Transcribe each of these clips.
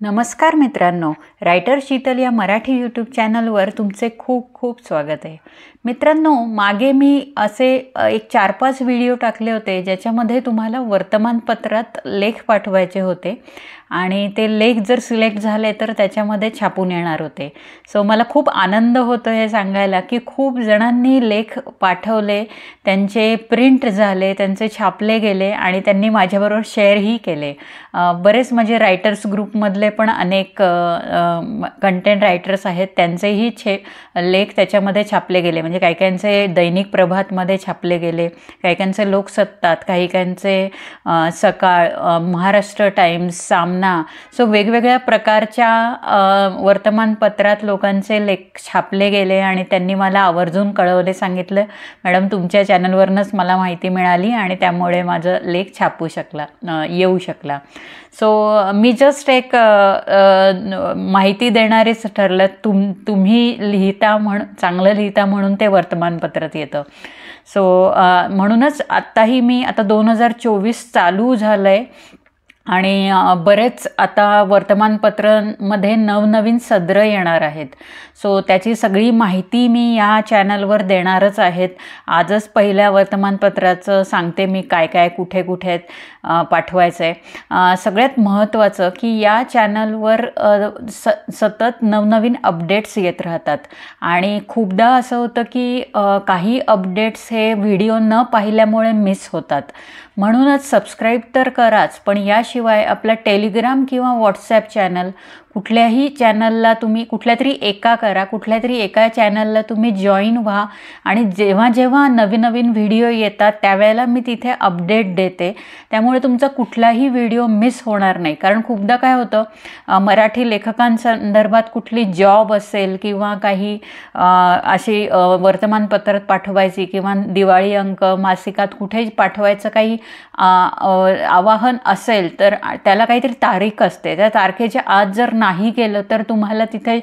नमस्कार मित्रांनो रायटर शीतल या मराठी यूट्यूब चॅनलवर तुमचे खूप खूप स्वागत आहे. मित्रांनो मागे मी असे एक चार पाच व्हिडिओ टाकले होते ज्याच्यामध्ये तुम्हाला वर्तमानपत्रात लेख पाठवायचे होते आणि ते लेख जर सिलेक्ट झाले तर त्याच्यामध्ये छापून येणार होते. सो मला खूप आनंद होतो हे सांगायला की खूप जणांनी लेख पाठवले त्यांचे प्रिंट झाले त्यांचे छापले गेले आणि त्यांनी माझ्याबरोबर शेअरही केले. बरेच माझे रायटर्स ग्रुपमधले पण अनेक कंटेंट रायटर्स आहेत त्यांचेही छे लेख त्याच्यामध्ये छापले गेले. म्हणजे काही काहींचे दैनिक प्रभातमध्ये छापले गेले काही काहींचे लोकसत्तात काही काहींचे सकाळ महाराष्ट्र टाइम्स सामना. सो वेगवेगळ्या प्रकारच्या वर्तमानपत्रात लोकांचे लेख छापले गेले आणि त्यांनी मला आवर्जून कळवले सांगितलं मॅडम तुमच्या चॅनलवरनंच मला माहिती मिळाली आणि त्यामुळे माझं लेख छापू शकला येऊ शकला. सो मी जस्ट एक माहिती देणारेच ठरलं तुम तुम्ही लिहिता म्हण चांगलं लिहिता म्हणून ते वर्तमानपत्रात येतं. सो म्हणूनच आत्ताही मी आता दोन हजार चोवीस चालू झालं आहे आणि बरेच आता वर्तमानपत्रांमध्ये नवनवीन सदरं येणार आहेत. सो त्याची सगळी माहिती मी या चॅनलवर देणारच आहेत. आजच पहिल्या वर्तमानपत्राचं सांगते मी काय काय कुठे कुठे पाठवायचं आहे सगळ्यात महत्त्वाचं की या चॅनलवर स सतत नवनवीन अपडेट्स येत राहतात. आणि खूपदा असं होतं की काही अपडेट्स हे व्हिडिओ न पाहिल्यामुळे मिस होतात. म्हणूनच सबस्क्राईब तर कराच पण याशिवाय आपला टेलिग्राम किंवा व्हॉट्सॲप चॅनल कुठल्याही चॅनलला तुम्ही कुठल्या तरी एका करा कुठल्या तरी एका चॅनलला तुम्ही जॉईन व्हा. आणि जेव्हा जेव्हा नवीन नवीन व्हिडिओ येतात त्यावेळेला मी तिथे अपडेट देते. त्यामुळे तुमचा कुठलाही व्हिडिओ मिस होणार नाही. कारण खूपदा काय होतं मराठी लेखकांसंदर्भात कुठली जॉब असेल किंवा काही अशी वर्तमानपत्रात पाठवायची किंवा दिवाळी अंक मासिकात कुठे पाठवायचं काही आवाहन असेल तर त्याला काहीतरी तारीख असते. त्या तारखेच्या आज जर नाही केलं तर तुम्हाला तिथे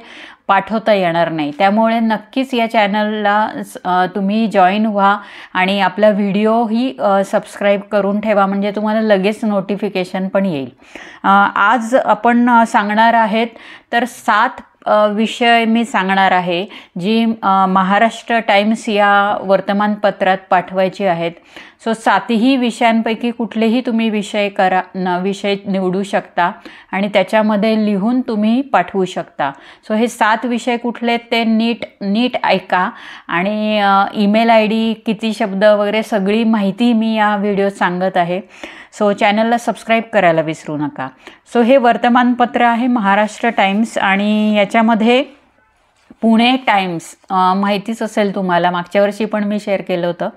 पाठवता येणार नाही. त्यामुळे नक्कीच या चॅनलला तुम्ही जॉईन व्हा आणि आपला व्हिडिओही सबस्क्राईब करून ठेवा म्हणजे तुम्हाला लगेच नोटिफिकेशन पण येईल. आज आपण सांगणार आहेत तर सात विषय मी सांगणार आहे जी महाराष्ट्र टाइम्स या वर्तमानपत्रात पाठवायची आहेत. सो सातही विषयांपैकी कुठलेही तुम्ही विषय करा न विषय निवडू शकता आणि त्याच्यामध्ये लिहून तुम्ही पाठवू शकता. सो हे सात विषय कुठले ते नीट नीट ऐका आणि ईमेल आय डी किती शब्द वगैरे सगळी माहिती मी या व्हिडिओत सांगत आहे. सो चॅनलला सबस्क्राईब करायला विसरू नका. सो हे वर्तमानपत्र आहे महाराष्ट्र टाइम्स आणि याच्यामध्ये पुणे टाइम्स माहितीच असेल तुम्हाला मागच्या वर्षी पण मी शेअर केलं होतं.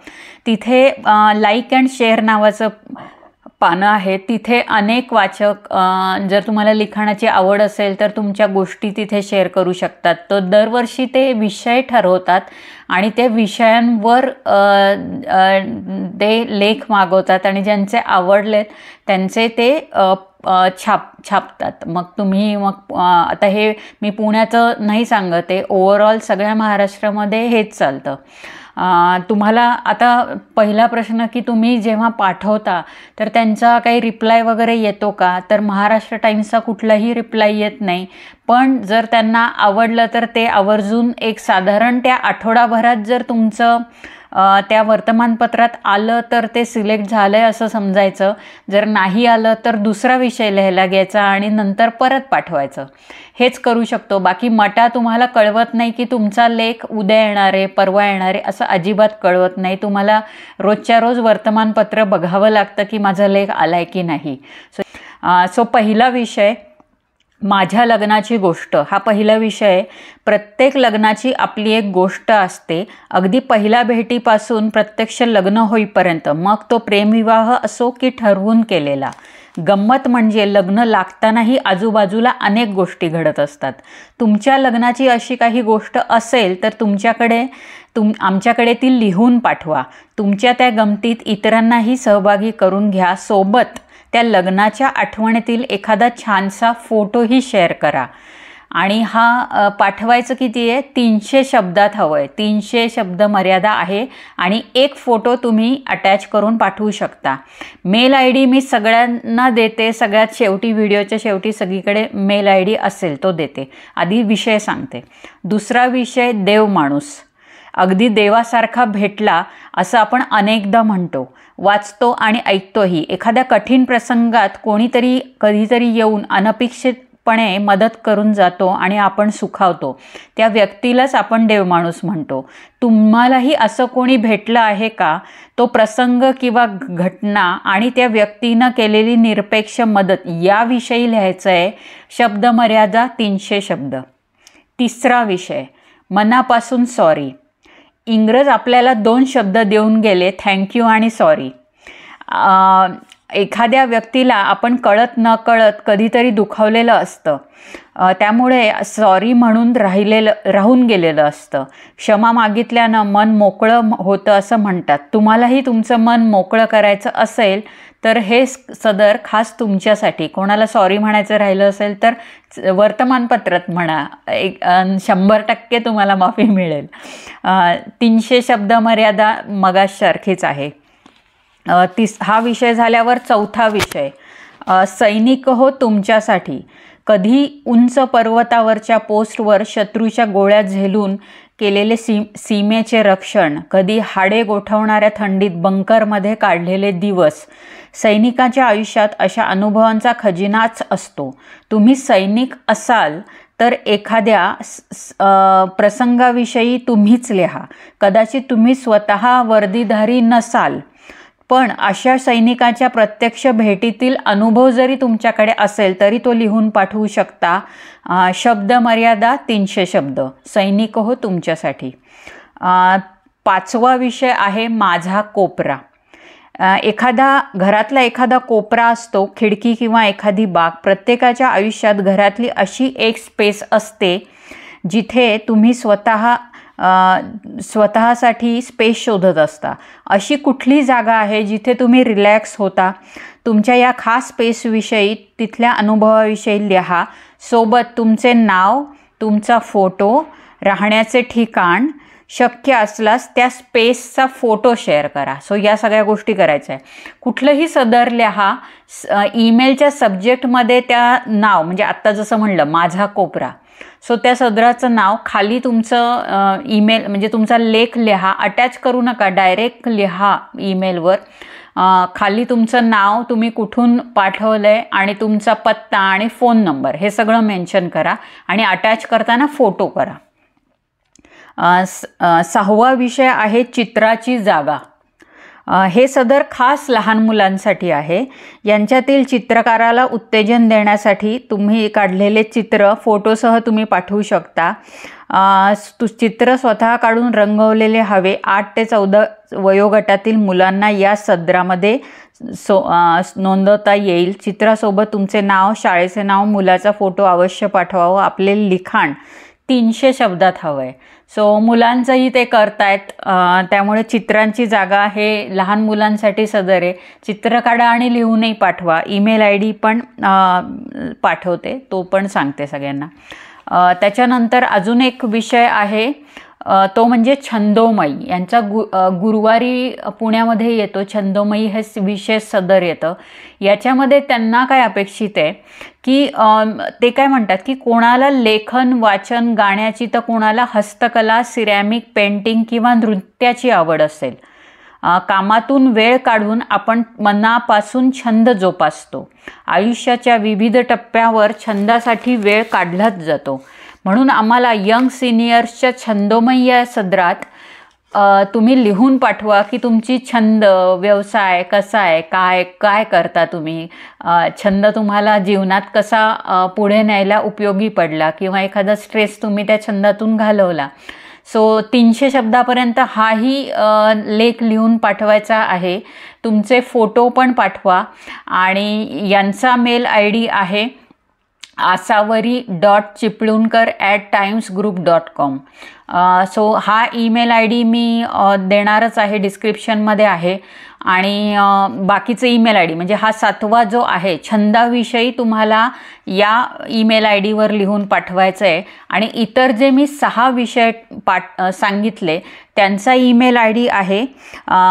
तिथे लाईक अँड शेअर नावाचं पानं आहेत तिथे अनेक वाचक जर तुम्हाला लिखाणाची आवड असेल तर तुमच्या गोष्टी तिथे शेअर करू शकतात. तर दरवर्षी ते विषय ठरवतात आणि त्या विषयांवर ते लेख मागवतात आणि ज्यांचे आवडलेत त्यांचे ते छाप छापतात. मग तुम्ही मग आता हे मी पुण्याचं नाही सांगत आहे. ओव्हरऑल सगळ्या महाराष्ट्रामध्ये हेच चालतं. तुम्हाला आता पहिला प्रश्न की तुम्ही जेव्हा पाठवता तर त्यांचा काही रिप्लाय वगैरे येतो का? तर महाराष्ट्र टाईम्सचा कुठलाही रिप्लाय येत नाही. पण जर त्यांना आवडलं तर ते आवर्जून एक साधारण त्या आठवडाभरात जर तुमचं त्या वर्तमानपत्रात आलं तर ते सिलेक्ट झालं आहे असं समजायचं. जर नाही आलं तर दुसरा विषय लिहायला घ्यायचा आणि नंतर परत पाठवायचं. हेच करू शकतो. बाकी मटा तुम्हाला कळवत नाही की तुमचा लेख उद्या येणार आहे परवा येणार आहे असं अजिबात कळवत नाही. तुम्हाला रोजच्या रोज वर्तमानपत्र बघावं लागतं की माझा लेख आला आहे की नाही. सो सो पहिला विषय माझ्या लग्नाची गोष्ट हा पहिला विषय प्रत्येक लग्नाची आपली एक गोष्ट असते. अगदी पहिल्या भेटीपासून प्रत्यक्ष लग्न होईपर्यंत मग तो प्रेमविवाह असो की ठरवून केलेला. गंमत म्हणजे लग्न लागतानाही आजूबाजूला अनेक गोष्टी घडत असतात. तुमच्या लग्नाची अशी काही गोष्ट असेल तर तुमच्याकडे तुम आमच्याकडे ती लिहून पाठवा. तुमच्या त्या गमतीत इतरांनाही सहभागी करून घ्या सोबत. त्या लग्नाच्या आठवणीतील एखादा छानसा फोटोही शेअर करा. आणि हा पाठवायचं किती आहे? तीनशे शब्दात हवं आहे तीनशे शब्द मर्यादा आहे आणि एक फोटो तुम्ही अटॅच करून पाठवू शकता. मेल आय डी मी सगळ्यांना देते. सगळ्यात शेवटी व्हिडिओच्या शेवटी सगळीकडे मेल आय डी असेल तो देते. आधी विषय सांगते. दुसरा विषय देव माणूस. अगदी देवासारखा भेटला असं आपण अनेकदा म्हणतो. वाचतो आणि ऐकतोही. एखाद्या कठीण प्रसंगात कोणीतरी कधीतरी येऊन अनपेक्षितपणे मदत करून जातो आणि आपण सुखावतो. त्या व्यक्तीलाच आपण देवमाणूस म्हणतो. तुम्हालाही असं कोणी भेटलं आहे का? तो प्रसंग किंवा घटना आणि त्या व्यक्तीनं केलेली निरपेक्ष मदत याविषयी लिहायचं आहे शब्दमर्यादा तीनशे शब्द. तिसरा विषय. मनापासून सॉरी इंग्रज आपल्याला दोन शब्द देऊन गेले थँक्यू आणि सॉरी एखाद्या व्यक्तीला आपण कळत न कळत कधीतरी दुखावलेलं असतं. त्यामुळे सॉरी म्हणून राहिलेलं राहून गेलेलं असतं. क्षमा मागितल्यानं मन मोकळं होतं असं म्हणतात. तुम्हालाही तुमचं मन मोकळं करायचं असेल तर हे सदर खास तुमच्यासाठी. कोणाला सॉरी म्हणायचं राहिलं असेल तर वर्तमानपत्रात म्हणा. एक शंभर टक्के तुम्हाला माफी मिळेल. तीनशे शब्द मर्यादा मगासारखीच आहे. तीस हा विषय झाल्यावर चौथा विषय. सैनिक हो तुमच्यासाठी. कधी उंच पर्वतावरच्या पोस्टवर शत्रूच्या गोळ्या झेलून केलेले सी सीमेचे रक्षण कधी हाडे गोठवणाऱ्या थंडीत बंकरमध्ये काढलेले दिवस. सैनिकाच्या आयुष्यात अशा अनुभवांचा खजिनाच असतो. तुम्ही सैनिक असाल तर एखाद्या प्रसंगाविषयी तुम्हीच लिहा. कदाचित तुम्ही स्वतः वर्दीधारी नसाल. पण अशा सैनिकाच्या प्रत्यक्ष भेटीतील अनुभव जरी तुमच्याकडे असेल तरी तो लिहून पाठवू शकता. शब्द मर्यादा तीनशे शब्द. सैनिक हो तुमच्यासाठी. पाचवा विषय आहे माझा कोपरा. एखादा घरातला एखादा कोपरा असतो खिडकी किंवा एखादी बाग प्रत्येकाच्या आयुष्यात घरातली अशी एक स्पेस असते जिथे तुम्ही स्वतः स्वतःसाठी स्पेस शोधत असता. अशी कुठली जागा आहे जिथे तुम्ही रिलॅक्स होता? तुमच्या या खास स्पेसविषयी तिथल्या अनुभवाविषयी लिहा. सोबत तुमचे नाव तुमचा फोटो राहण्याचे ठिकाण शक्य असल्यास त्या स्पेसचा फोटो शेअर करा. सो या सगळ्या गोष्टी करायच्या आहे कुठलंही सदर लिहा ईमेलच्या सब्जेक्टमध्ये त्या नाव म्हणजे आत्ता जसं म्हणलं माझा कोपरा. सो त्या सदराचं नाव खाली तुमचं ईमेल म्हणजे तुमचा लेख लिहा. अटॅच करू नका. डायरेक्ट लिहा ईमेलवर खाली तुमचं नाव तुम्ही कुठून पाठवलं आहे आणि तुमचा पत्ता आणि फोन नंबर हे सगळं मेन्शन करा. आणि अटॅच करताना फोटो करा. सहावा विषय आहे चित्राची जागा. हे सदर खास लहान मुलांसाठी आहे. यांच्यातील चित्रकाराला उत्तेजन देण्यासाठी तुम्ही काढलेले चित्र फोटोसह तुम्ही पाठवू शकता. चित्र स्वतः काढून रंगवलेले हवे. आठ ते चौदा वयोगटातील मुलांना या सदरामध्ये सो नोंदवता येईल. चित्रासोबत तुमचे नाव शाळेचे नाव मुलाचा फोटो अवश्य पाठवावं. आपले लिखाण तीनशे शब्दात हवं आहे सो मुलांचंही ते करतायत. त्यामुळे चित्रांची जागा हे लहान मुलांसाठी सदर. आहे चित्र काढा आणि लिहूनही पाठवा. ईमेल आय डी पण पाठवते. तो पण सांगते सगळ्यांना. त्याच्यानंतर अजून एक विषय आहे. तो म्हणजे छंदोमयी. यांचा गु गुरुवारी पुण्यामध्ये येतो. छंदोमयी हे विशेष सदर येतं. याच्यामध्ये त्यांना काय अपेक्षित आहे की ते काय म्हणतात की कोणाला लेखन वाचन गाण्याची तर कोणाला हस्तकला सिरॅमिक पेंटिंग किंवा नृत्याची आवड असेल. कामातून वेळ काढून आपण मनापासून छंद जोपासतो. आयुष्याच्या विविध टप्प्यावर छंदासाठी वेळ काढलाच जातो. म्हणून आम्हाला यंग सिनियर्सच्या छंदोमय सदरात तुम्ही लिहून पाठवा की तुमची छंद व्यवसाय कसा आहे काय काय करता तुम्ही? छंद तुम्हाला जीवनात कसा पुढे न्यायला उपयोगी पडला किंवा एखादा स्ट्रेस तुम्ही त्या छंदातून घालवला? सो तीनशे शब्दापर्यंत हाही लेख लिहून पाठवायचा आहे. तुमचे फोटो पण पाठवा आणि यांचा मेल आय डी आहे. Asavari dot Chiplunkar at Times Group dot com so हा ईमेल आय डी मी देणारच आहे डिस्क्रिप्शनमध्ये आहे. आणि बाकीचं ईमेल आय डी म्हणजे हा सातवा जो आहे छंदाविषयी तुम्हाला या ईमेल आय डीवर लिहून पाठवायचं आहे आणि इतर जे मी सहा विषय पाठ सांगितले त्यांचा ईमेल आय डी आहे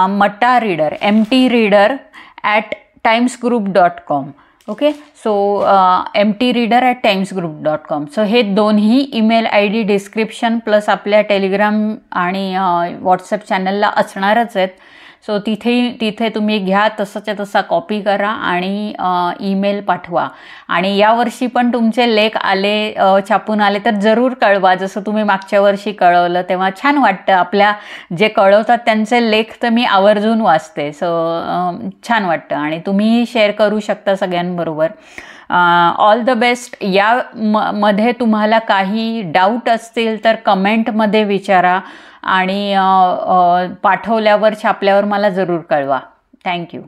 मट्टा reader M T reader at Times group dot com okay so M T reader at Times group dot com so हे दोन्ही email I D description plus आपल्या टेलिग्राम आणि uh, व्हॉट्सअप चॅनलला असणारच आहेत. So तिथे तिथे तुम्ही घ्या तसंच्या तसा कॉपी करा आणि ईमेल पाठवा. आणि यावर्षी पण तुमचे लेख आले छापून आले तर जरूर कळवा. जसं तुम्ही मागच्या वर्षी कळवलं तेव्हा छान वाटतं. आपल्या जे कळवतात त्यांचे लेख तर मी आवर्जून वाचते. सो छान वाटतं. आणि तुम्हीही शेअर करू शकता सगळ्यांबरोबर. ऑल द बेस्ट या म मध्ये तुम्हाला काही डाऊट असतील तर कमेंटमध्ये विचारा. आणि पाठवल्यावर छापल्यावर मला जरूर कळवा. थँक्यू